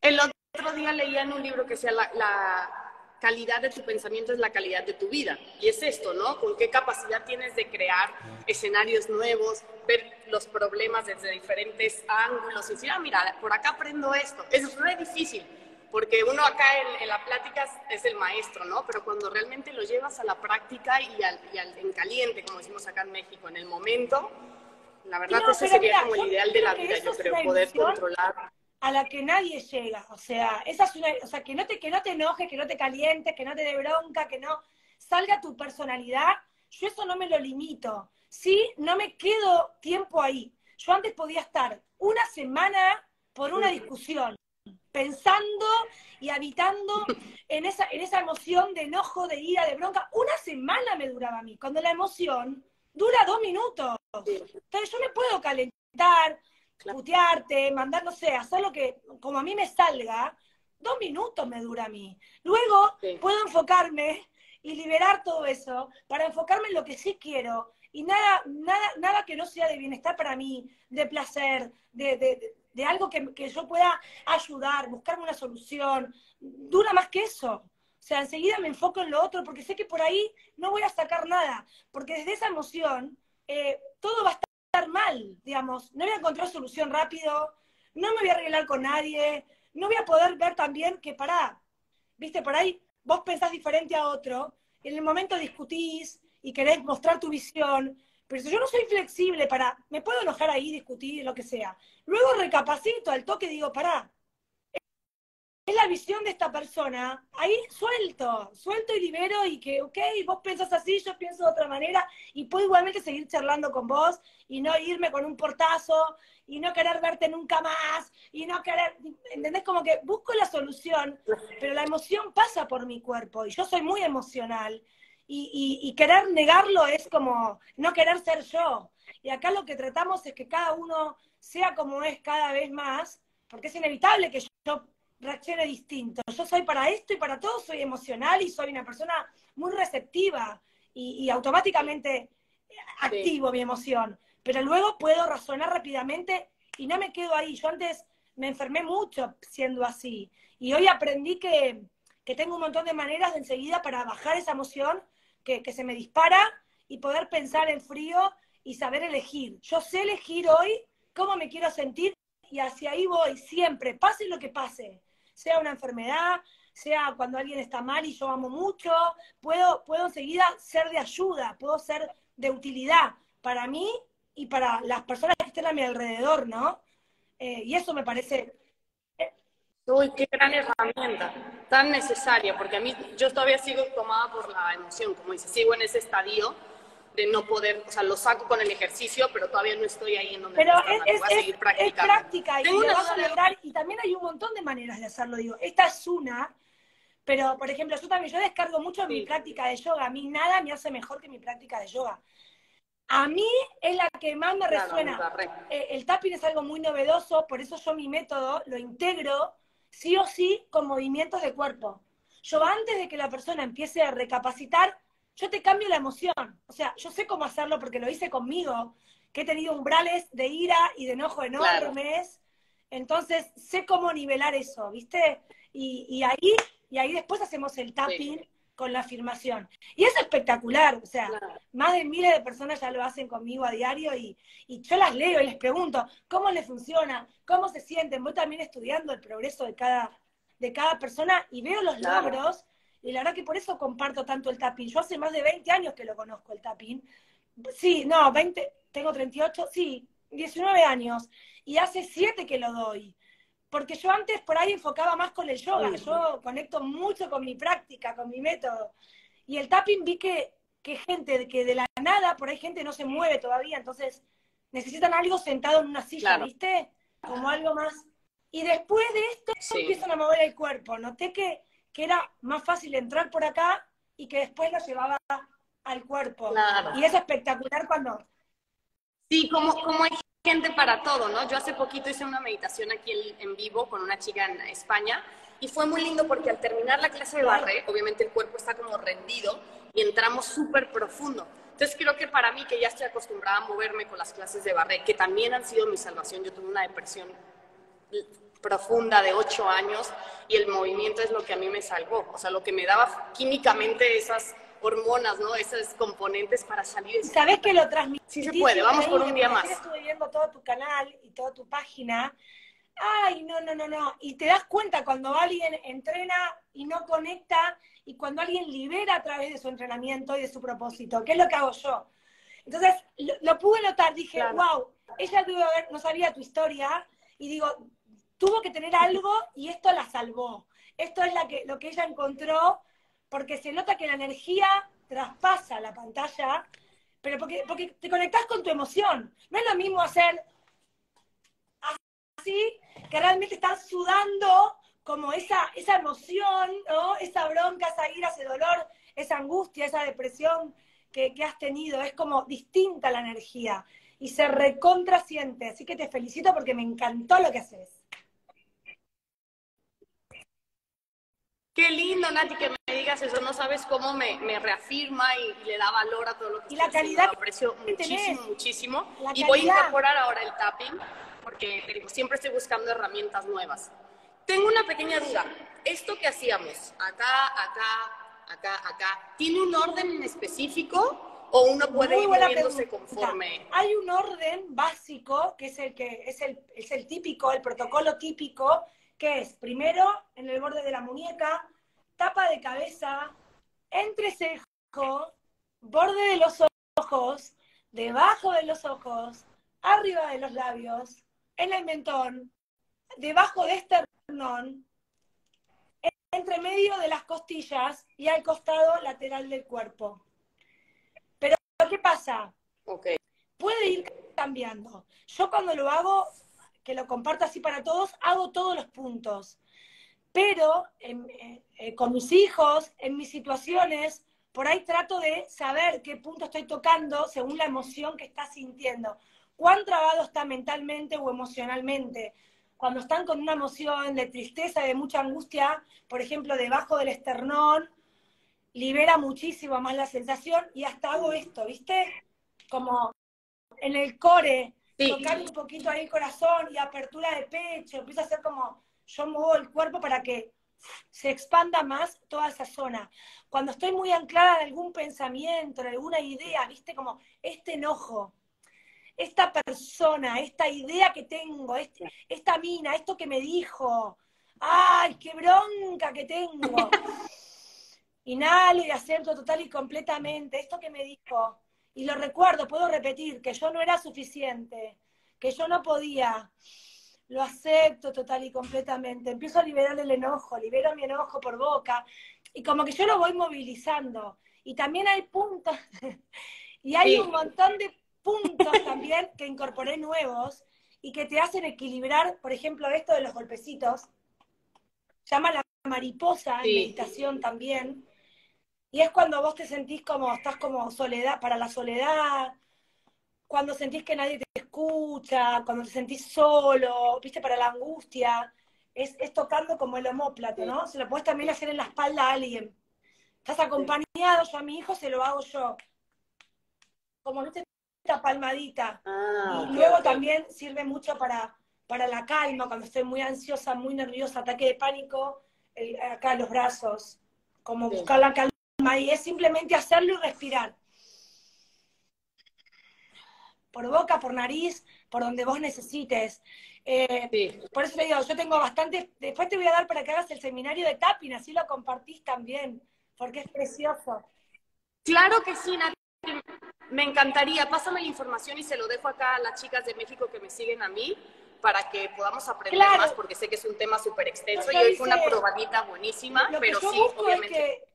El, otro día leía en un libro que sea la calidad de tu pensamiento es la calidad de tu vida. Y es esto, ¿no? Con qué capacidad tienes de crear escenarios nuevos, ver los problemas desde diferentes ángulos y decir, ah, mira, por acá aprendo esto. Es re difícil, porque uno acá en, la plática es el maestro, ¿no? Pero cuando realmente lo llevas a la práctica y, al, en caliente, como decimos acá en México, en el momento, la verdad que ese sería como el ideal de la vida, yo creo, poder controlar a la que nadie llega. O sea, esa es una, o sea, que no te, que no te enojes, que no te calientes, que no te dé bronca, que no salga tu personalidad. Yo eso no me lo limito. Sí, no me quedo tiempo ahí. Yo antes podía estar una semana por una discusión, pensando y habitando en esa, en esa emoción de enojo, de ira, de bronca. Una semana me duraba a mí, cuando la emoción dura dos minutos. Entonces yo me puedo calentar, putearte, mandar, no sé, hacer lo que, como a mí me salga, dos minutos me dura a mí. Luego puedo enfocarme y liberar todo eso para enfocarme en lo que sí quiero y nada, nada, nada que no sea de bienestar para mí, de placer, de, de, algo que, que, yo pueda ayudar, buscarme una solución. Dura más que eso. O sea, enseguida me enfoco en lo otro porque sé que por ahí no voy a sacar nada, porque desde esa emoción eh, todo va a estar mal, digamos, no voy a encontrar solución rápido, no me voy a arreglar con nadie, no voy a poder ver también que para viste, por ahí vos pensás diferente a otro, en el momento discutís y querés mostrar tu visión, pero si yo no soy flexible para, me puedo enojar ahí, discutir, lo que sea. Luego recapacito al toque y digo, pará, es la visión de esta persona, ahí suelto, suelto y libero y que, ok, vos pensás así, yo pienso de otra manera y puedo igualmente seguir charlando con vos y no irme con un portazo y no querer verte nunca más y no querer, ¿entendés? Como que busco la solución, pero la emoción pasa por mi cuerpo y yo soy muy emocional y, y querer negarlo es como no querer ser yo. Y acá lo que tratamos es que cada uno sea como es cada vez más, porque es inevitable que yo reaccione distinto. Yo soy para esto y para todo, soy emocional y soy una persona muy receptiva y, automáticamente activo mi emoción. Pero luego puedo razonar rápidamente y no me quedo ahí. Yo antes me enfermé mucho siendo así. Y hoy aprendí que, tengo un montón de maneras de enseguida para bajar esa emoción que, se me dispara y poder pensar en frío y saber elegir. Yo sé elegir hoy cómo me quiero sentir y hacia ahí voy siempre, pase lo que pase sea una enfermedad, sea cuando alguien está mal y yo amo mucho, puedo, puedo enseguida ser de ayuda, puedo ser de utilidad para mí y para las personas que estén a mi alrededor, ¿no? Eh, y eso me parece... Uy, qué gran herramienta, tan necesaria, porque a mí yo todavía sigo tomada por la emoción, como dice, sigo en ese estadio de no poder, o sea, lo saco con el ejercicio, pero todavía no estoy ahí en donde pero es, voy a seguir practicando. Es práctica y, a y también hay un montón de maneras de hacerlo, digo, esta es una, pero por ejemplo, yo también, yo descargo mucho mi práctica de yoga, a mí nada me hace mejor que mi práctica de yoga. A mí es la que más me resuena. Eh, el tapping es algo muy novedoso, por eso yo mi método lo integro sí o sí con movimientos de cuerpo. Yo antes de que la persona empiece a recapacitar, yo te cambio la emoción. O sea, yo sé cómo hacerlo porque lo hice conmigo, que he tenido umbrales de ira y de enojo enormes. Entonces, sé cómo nivelar eso, ¿viste? Y, ahí, y ahí después hacemos el tapping con la afirmación. Y es espectacular, o sea, más de miles de personas ya lo hacen conmigo a diario y, y, yo las leo y les pregunto cómo les funciona, cómo se sienten. Voy también estudiando el progreso de cada, de cada persona y veo los logros y la verdad que por eso comparto tanto el tapping. Yo hace más de 20 años que lo conozco el tapping. Sí, no, 20, tengo 38, sí, 19 años. Y hace 7 que lo doy. Porque yo antes por ahí enfocaba más con el yoga. Yo conecto mucho con mi práctica, con mi método. Y el tapping vi que, que gente, que de la nada, por ahí gente no se mueve todavía, entonces necesitan algo sentado en una silla, ¿viste? Como algo más Y después de esto empiezan a mover el cuerpo. Noté que, que era más fácil entrar por acá y que después lo llevaba al cuerpo. Y es espectacular cuando... Sí, como, como hay gente para todo, ¿no? Yo hace poquito hice una meditación aquí en vivo con una chica en España y fue muy lindo porque al terminar la clase de barre, obviamente el cuerpo está como rendido y entramos súper profundo. Entonces creo que para mí, que ya estoy acostumbrada a moverme con las clases de barre, que también han sido mi salvación, yo tuve una depresión profunda de ocho años y el movimiento es lo que a mí me salvó, o sea, lo que me daba químicamente esas hormonas, ¿no? Esos componentes para salir. ¿Sabes que lo transmití? Sí se puede, vamos por un día más. Estuve viendo todo tu canal y toda tu página. Ay, no, no, no, no. Y te das cuenta cuando alguien entrena y no conecta y cuando alguien libera a través de su entrenamiento y de su propósito, ¿qué es lo que hago yo? Entonces, lo, pude notar, dije, wow, ella tuvo ver, no sabía tu historia, y digo, tuvo que tener algo y esto la salvó. Esto es la que, lo que ella encontró, porque se nota que la energía traspasa la pantalla, pero porque, porque te conectas con tu emoción. No es lo mismo hacer así, que realmente estás sudando como esa, esa emoción, ¿no? esa bronca, esa ira, ese dolor, esa angustia, esa depresión que, has tenido. Es como distinta la energía y se recontrasiente. Así que te felicito porque me encantó lo que haces. Qué lindo, Nati, que me digas eso. No sabes cómo me, reafirma y, le da valor a todo lo que Y la calidad. Lo aprecio muchísimo, muchísimo. y voy a incorporar ahora el tapping porque siempre estoy buscando herramientas nuevas. Tengo una pequeña duda. Esto que hacíamos, acá, acá, acá, acá, ¿tiene un orden específico o uno puede ir moviéndose conforme? Hay un orden básico, que es el que es el, es el típico, el protocolo típico, que es primero en el borde de la muñeca, tapa de cabeza, entrecejo, borde de los ojos, debajo de los ojos, arriba de los labios, en el mentón, debajo de este entre medio de las costillas y al costado lateral del cuerpo. Pero, ¿qué pasa? Puede ir cambiando. Yo cuando lo hago, que lo comparto así para todos, hago todos los puntos. Pero eh, eh, con mis hijos, en mis situaciones, por ahí trato de saber qué punto estoy tocando según la emoción que está sintiendo. Cuán trabado está mentalmente o emocionalmente cuando están con una emoción de tristeza, de mucha angustia, por ejemplo, debajo del esternón, libera muchísimo más la sensación y hasta hago esto, ¿viste? Como en el core, tocar un poquito ahí el corazón y apertura de pecho, empieza a hacer como yo muevo el cuerpo para que se expanda más toda esa zona. Cuando estoy muy anclada en algún pensamiento, en alguna idea, ¿viste? Como este enojo, esta persona, esta idea que tengo, este, esta mina, esto que me dijo, ay, qué bronca que tengo. Inhalo y acepto total y completamente esto que me dijo. Y lo recuerdo, puedo repetir, que yo no era suficiente, que yo no podía. Lo acepto total y completamente. Empiezo a liberar el enojo, libero mi enojo por boca. Y como que yo lo voy movilizando. Y también hay puntos, y hay un montón de puntos también que incorporé nuevos y que te hacen equilibrar, por ejemplo, esto de los golpecitos. Llama la mariposa en meditación también. Y es cuando vos te sentís como, estás como soledad, para la soledad, cuando sentís que nadie te escucha, cuando te sentís solo, viste, para la angustia. Es, es tocando como el homóplato, ¿no? Se lo puedes también hacer en la espalda a alguien. Estás acompañado, yo a mi hijo se lo hago yo. Como no te esta palmadita. Ah, y luego también sirve mucho para, para la calma, cuando estoy muy ansiosa, muy nerviosa, ataque de pánico, acá los brazos, como buscar la calma y es simplemente hacerlo y respirar. Por boca, por nariz, por donde vos necesites. Eh, por eso te digo, yo tengo bastante, después te voy a dar para que hagas el seminario de tapping, así lo compartís también, porque es precioso. Claro que sí, me encantaría, pásame la información y se lo dejo acá a las chicas de México que me siguen a mí para que podamos aprender más, porque sé que es un tema súper extenso y hoy fue una probadita buenísima, pero sí, obviamente.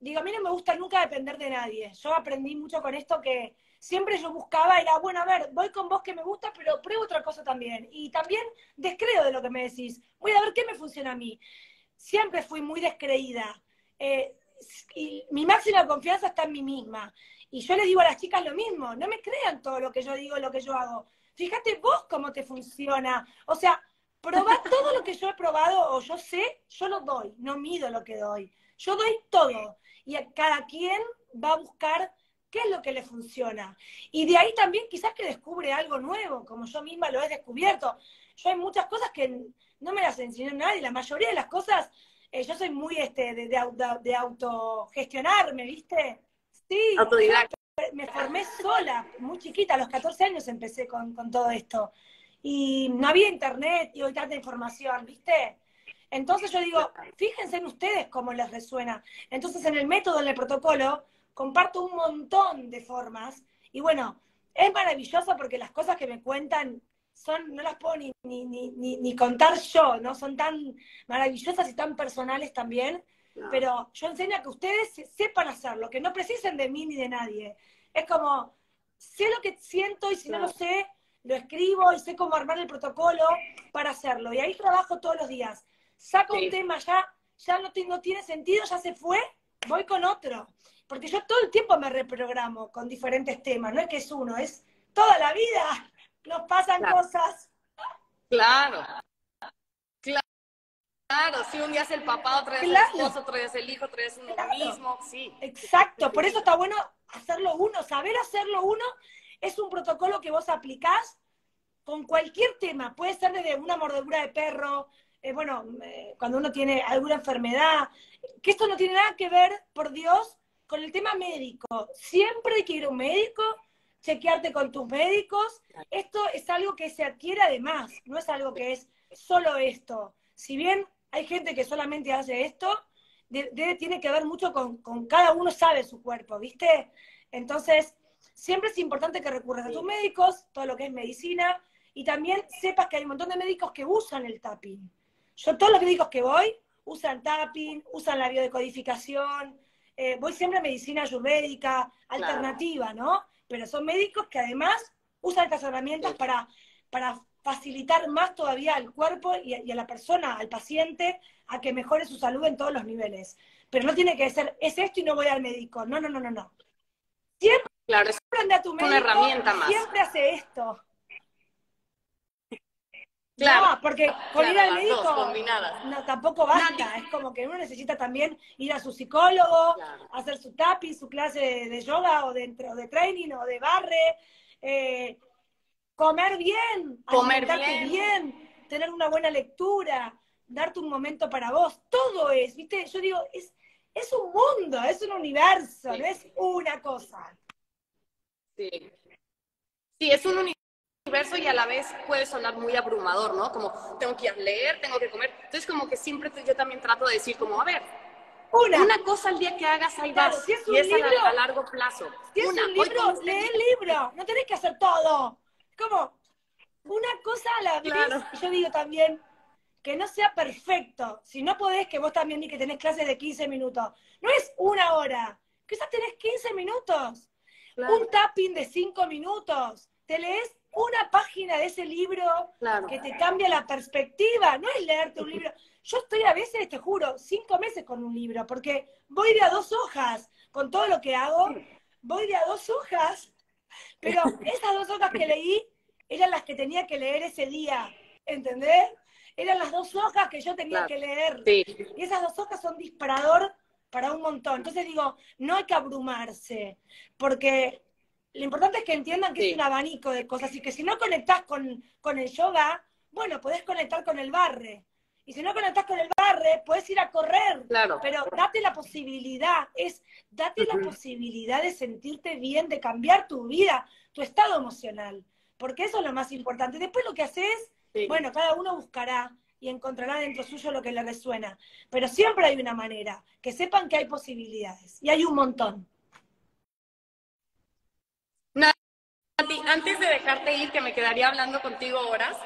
Digo, a mí no me gusta nunca depender de nadie. Yo aprendí mucho con esto que siempre yo buscaba, era, bueno, a ver, voy con vos que me gusta, pero pruebo otra cosa también. Y también descreo de lo que me decís. Voy a ver qué me funciona a mí. Siempre fui muy descreída. Eh, y mi máxima confianza está en mí misma. Y yo les digo a las chicas lo mismo, no me crean todo lo que yo digo, lo que yo hago. Fíjate vos cómo te funciona. O sea, probá todo lo que yo he probado o yo sé, yo lo doy, no mido lo que doy. Yo doy todo. Y a cada quien va a buscar qué es lo que le funciona. Y de ahí también quizás que descubre algo nuevo, como yo misma lo he descubierto. Yo hay muchas cosas que no me las enseñó nadie, la mayoría de las cosas, eh, yo soy muy este, de, de, autogestionarme, ¿viste? Sí. Autodidacta. Me formé sola, muy chiquita, a los 14 años empecé con, con todo esto. Y no había internet y hoy tanta información, ¿viste? Entonces yo digo, fíjense en ustedes cómo les resuena. Entonces en el método, en el protocolo, comparto un montón de formas. Y bueno, es maravilloso porque las cosas que me cuentan son, no las puedo ni, ni, ni, ni contar yo, ¿no? Son tan maravillosas y tan personales también. Pero yo enseño a que ustedes sepan hacerlo, que no precisen de mí ni de nadie. Es como, sé lo que siento y si no lo sé, lo escribo y sé cómo armar el protocolo para hacerlo. Y ahí trabajo todos los días. Saco un tema, ya, ya no, no tiene sentido, ya se fue, voy con otro. Porque yo todo el tiempo me reprogramo con diferentes temas, no es que es uno, es toda la vida. Nos pasan cosas. Claro. Claro, si un día es el papá, otro día es el esposo, otro día es el hijo, otro día es uno mismo, sí. Exacto, por eso está bueno hacerlo uno, saber hacerlo uno es un protocolo que vos aplicás con cualquier tema, puede ser desde una mordedura de perro, eh, bueno, eh, cuando uno tiene alguna enfermedad, que esto no tiene nada que ver, por Dios, con el tema médico. Siempre hay que ir a un médico, chequearte con tus médicos. Esto es algo que se adquiere además, no es algo que es solo esto. Si bien hay gente que solamente hace esto, tiene que ver mucho con, con, cada uno sabe su cuerpo, ¿viste? Entonces, siempre es importante que recurras a tus médicos, todo lo que es medicina, y también sepas que hay un montón de médicos que usan el tapping. Yo todos los médicos que voy usan tapping, usan la biodecodificación, eh, voy siempre a medicina ayurvédica, alternativa, ¿no? Pero son médicos que además usan estas herramientas para, para facilitar más todavía al cuerpo y a, la persona, al paciente, a que mejore su salud en todos los niveles. Pero no tiene que ser, es esto y no voy al médico. No, no, no, no, no. Siempre claro, es a tu médico, una herramienta más. Siempre hace esto. Claro, no, porque con ir al médico no, tampoco basta. Es como que uno necesita también ir a su psicólogo, hacer su tapping, su clase de, yoga o de, de training o de barre, eh, comer bien, comer bien. tener una buena lectura, darte un momento para vos. Todo es, ¿viste? Yo digo, es, es un mundo, es un universo, no es una cosa. Sí. Sí, es un universo universo y a la vez puede sonar muy abrumador, ¿no? Como tengo que ir a leer, tengo que comer. Entonces como que siempre yo también trato de decir como, a ver, una, una cosa al día que hagas ahí vas. Si es un y es libro, a, largo plazo. Si es un libro, lee el libro, no tenés que hacer todo. Como una cosa a la vez. Y yo digo también que no sea perfecto. Si no podés, que vos también ni que tenés clases de 15 minutos. No es una hora, quizás tenés 15 minutos. Un tapping de 5 minutos. Te lees una página de ese libro que te cambia la perspectiva, no es leerte un libro. Yo estoy a veces, te juro, cinco meses con un libro, porque voy de a dos hojas, con todo lo que hago, voy de a dos hojas, pero esas dos hojas que leí eran las que tenía que leer ese día, ¿entendés? Eran las dos hojas que yo tenía que leer. Y esas dos hojas son disparador para un montón. Entonces digo, no hay que abrumarse, porque lo importante es que entiendan que es un abanico de cosas y que si no conectás con, con el yoga, bueno, podés conectar con el barre. Y si no conectás con el barre, puedes ir a correr. Claro. Pero date la posibilidad, es date la posibilidad de sentirte bien, de cambiar tu vida, tu estado emocional. Porque eso es lo más importante. Después lo que haces, bueno, cada uno buscará y encontrará dentro suyo lo que le resuena. Pero siempre hay una manera. Que sepan que hay posibilidades. Y hay un montón. Antes de dejarte ir, que me quedaría hablando contigo horas,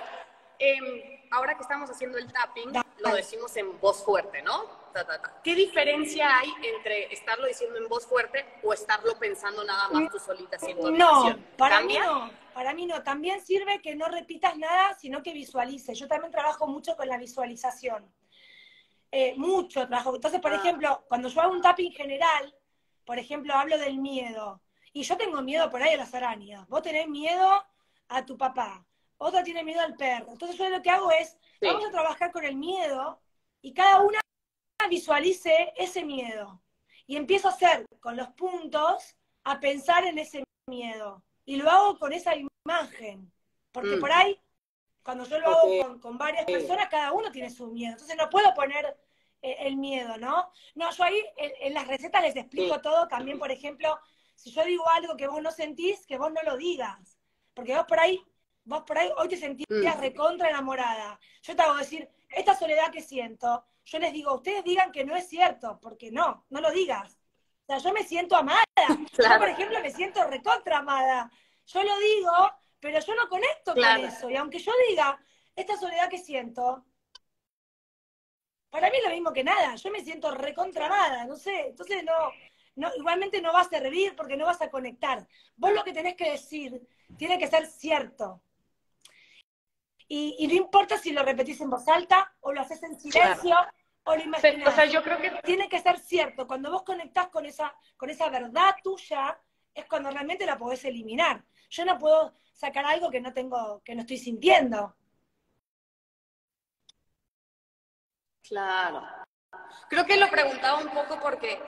em, ahora que estamos haciendo el tapping, lo decimos en voz fuerte, ¿no? ta, ta, ta. ¿Qué diferencia hay entre estarlo diciendo en voz fuerte o estarlo pensando nada más tú solita haciendo No, para mí no, para mí no. También sirve que no repitas nada, sino que visualices. Yo también trabajo mucho con la visualización. Eh, mucho trabajo. Entonces, por ah. ejemplo, cuando yo hago un tapping general, por ejemplo, hablo del miedo. Y yo tengo miedo por ahí a las arañas. Vos tenés miedo a tu papá. Otra tiene miedo al perro. Entonces yo lo que hago es, vamos a trabajar con el miedo y cada una visualice ese miedo. Y empiezo a hacer con los puntos a pensar en ese miedo. Y lo hago con esa imagen. Porque mm. por ahí, cuando yo lo hago con, varias personas, cada uno tiene su miedo. Entonces no puedo poner eh, el miedo, ¿no? No, yo ahí en, las recetas les explico todo. También, por ejemplo, si yo digo algo que vos no sentís, que vos no lo digas. Porque vos por ahí, vos por ahí hoy te sentías mm. recontra enamorada. Yo te hago decir, esta soledad que siento, yo les digo, ustedes digan que no es cierto, porque no, no lo digas. O sea, yo me siento amada. Yo, por ejemplo, me siento recontra amada. Yo lo digo, pero yo no conecto con eso. Y aunque yo diga, esta soledad que siento, para mí es lo mismo que nada. Yo me siento recontra amada, no sé. Entonces no, no, igualmente no vas a servir porque no vas a conectar. Vos lo que tenés que decir tiene que ser cierto. Y, no importa si lo repetís en voz alta o lo haces en silencio o lo imaginás. O sea, yo creo que tiene que ser cierto. Cuando vos conectás con esa, con esa verdad tuya, es cuando realmente la podés eliminar. Yo no puedo sacar algo que no tengo, que no estoy sintiendo. Claro. Creo que lo preguntaba un poco porque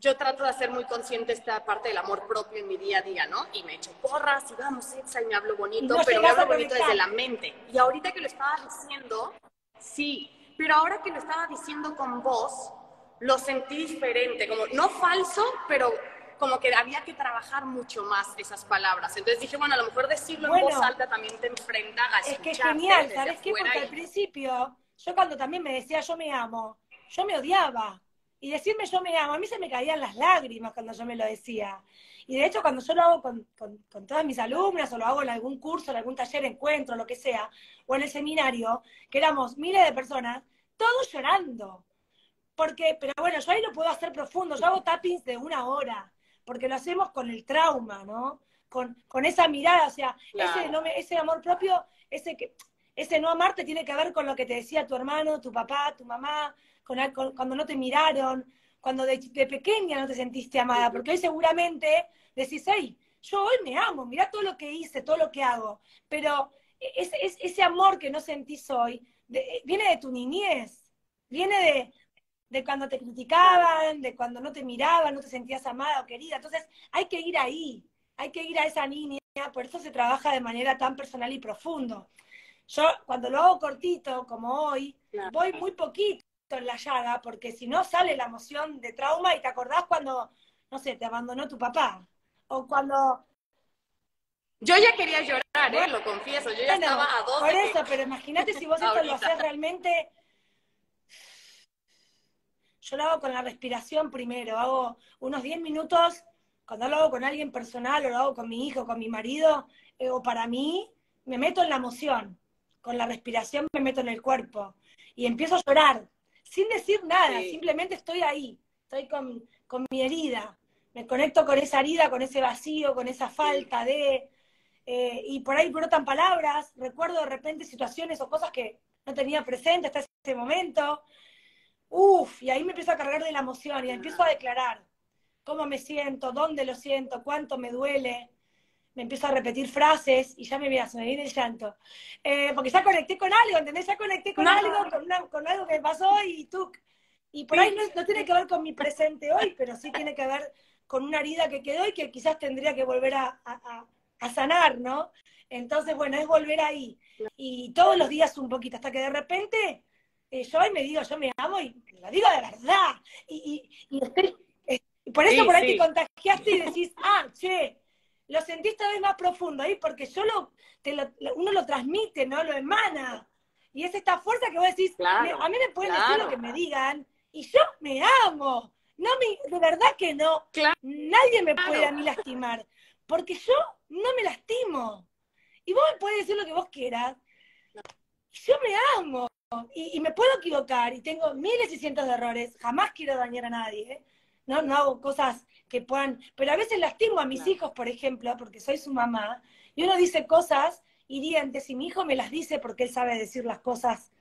yo trato de hacer muy consciente esta parte del amor propio en mi día a día, ¿no? Y me echo porras y vamos, Exa, y me hablo bonito, pero me hablo bonito desde la mente. Y ahorita que lo estaba diciendo, sí, pero ahora que lo estaba diciendo con voz, lo sentí diferente, como no falso, pero como que había que trabajar mucho más esas palabras. Entonces dije, bueno, a lo mejor decirlo en voz alta también te enfrenta a Es que es genial, ¿sabes qué? Porque al principio, yo cuando también me decía yo me amo, yo me odiaba y decirme yo me amo, a mí se me caían las lágrimas cuando yo me lo decía. Y de hecho, cuando yo lo hago con, todas mis alumnas, o lo hago en algún curso, en algún taller, encuentro, lo que sea, o en el seminario, que éramos miles de personas, todos llorando. Porque, pero bueno, yo ahí lo puedo hacer profundo, yo hago tappings de una hora, porque lo hacemos con el trauma, ¿no? Con, con esa mirada, o sea, ese, no ese amor propio, ese que, ese no amarte tiene que ver con lo que te decía tu hermano, tu papá, tu mamá, cuando no te miraron, cuando de, pequeña no te sentiste amada, porque hoy seguramente decís, hey, yo hoy me amo, mira todo lo que hice, todo lo que hago, pero ese, ese amor que no sentís hoy viene de tu niñez, viene de, de cuando te criticaban, de cuando no te miraban, no te sentías amada o querida. Entonces hay que ir ahí, hay que ir a esa niña, por eso se trabaja de manera tan personal y profundo. Yo cuando lo hago cortito, como hoy, voy muy poquito en la llaga, porque si no sale la emoción de trauma y te acordás cuando, no sé, te abandonó tu papá. O cuando... Yo ya quería llorar, ¿eh? lo confieso, yo ya estaba a dos. Por eso, pero imagínate si vos esto lo haces realmente... Yo lo hago con la respiración primero, hago unos 10 minutos, cuando lo hago con alguien personal o lo hago con mi hijo, con mi marido, eh, o para mí, me meto en la emoción, con la respiración me meto en el cuerpo y empiezo a llorar, sin decir nada, simplemente estoy ahí, estoy con, mi herida, me conecto con esa herida, con ese vacío, con esa falta de... Eh, y por ahí brotan palabras, recuerdo de repente situaciones o cosas que no tenía presente hasta ese momento. Uf, y ahí me empiezo a cargar de la emoción y empiezo a declarar cómo me siento, dónde lo siento, cuánto me duele, me empiezo a repetir frases y ya me veas, me viene el llanto. Eh, porque ya conecté con algo, ¿entendés? Ya conecté con algo, con, algo que me pasó y tú. Y por ahí no, tiene que ver con mi presente hoy, pero sí tiene que ver con una herida que quedó y que quizás tendría que volver a, sanar, ¿no? Entonces, bueno, es volver ahí. Y todos los días un poquito, hasta que de repente eh, yo hoy me digo, yo me amo y lo digo de verdad. Y, y, por eso por ahí te contagiaste y decís, ah, che, lo sentís vez más profundo ahí, porque yo uno lo transmite, ¿no? Lo emana. Y es esta fuerza que vos decís, a mí me pueden decir lo que me digan, y yo me amo. No me, de verdad que no. Nadie me puede a mí lastimar, porque yo no me lastimo. Y vos me podés decir lo que vos quieras. Yo me amo. y, me puedo equivocar y tengo miles y cientos de errores, jamás quiero dañar a nadie, ¿eh? No, no hago cosas que puedan, pero a veces lastimo a mis hijos, por ejemplo, porque soy su mamá, y uno dice cosas hirientes y mi hijo me las dice porque él sabe decir las cosas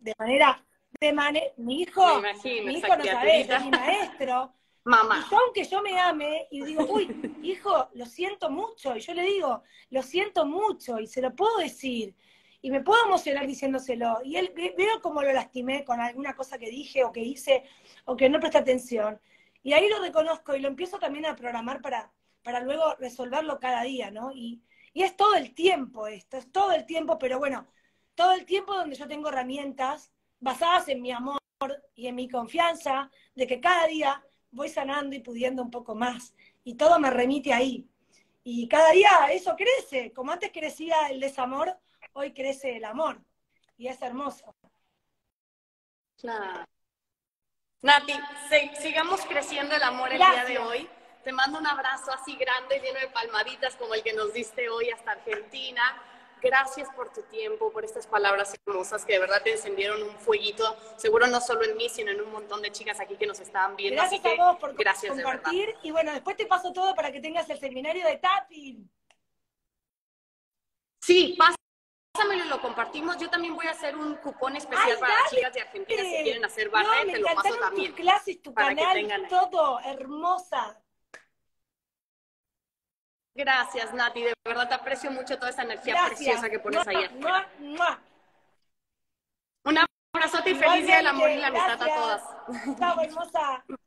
de manera, de manera, mi hijo, mi hijo no sabe, es mi maestro, Mamá. Y aunque yo me ame y digo, uy, hijo, lo siento mucho, y yo le digo, lo siento mucho, y se lo puedo decir, y me puedo emocionar diciéndoselo, y él veo cómo lo lastimé con alguna cosa que dije o que hice o que no presté atención, y ahí lo reconozco y lo empiezo también a programar para, para luego resolverlo cada día, ¿no? Y, y es todo el tiempo esto, es todo el tiempo, pero bueno, todo el tiempo donde yo tengo herramientas basadas en mi amor y en mi confianza de que cada día voy sanando y pudiendo un poco más. Y todo me remite ahí. Y cada día eso crece. Como antes crecía el desamor, hoy crece el amor. Y es hermoso. Claro. Nati, sigamos creciendo el amor el día de hoy. Te mando un abrazo así grande, lleno de palmaditas como el que nos diste hoy hasta Argentina. Gracias por tu tiempo, por estas palabras hermosas que de verdad te encendieron un fueguito, seguro no solo en mí, sino en un montón de chicas aquí que nos estaban viendo. Gracias Así a vos por compartir y bueno, después te paso todo para que tengas el seminario de tapping. Sí, pásamelo y lo compartimos. Yo también voy a hacer un cupón especial para las chicas de Argentina si quieren hacer barra, te lo paso también. Tus clases, tu canal, todo, hermosa. Gracias, Nati. De verdad te aprecio mucho toda esa energía preciosa que pones ahí. Un abrazote y feliz día del amor y la amistad a todas. Chao, hermosa.